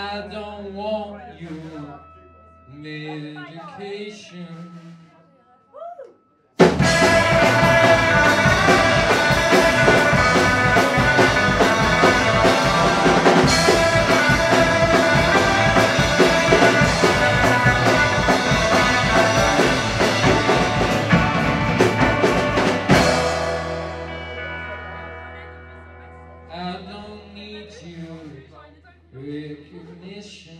I don't want your medication. Recognition.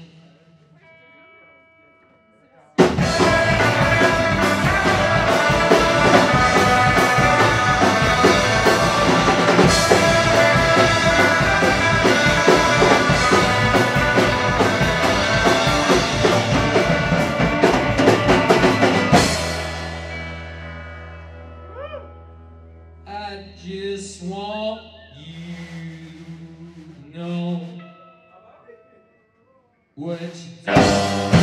I just want to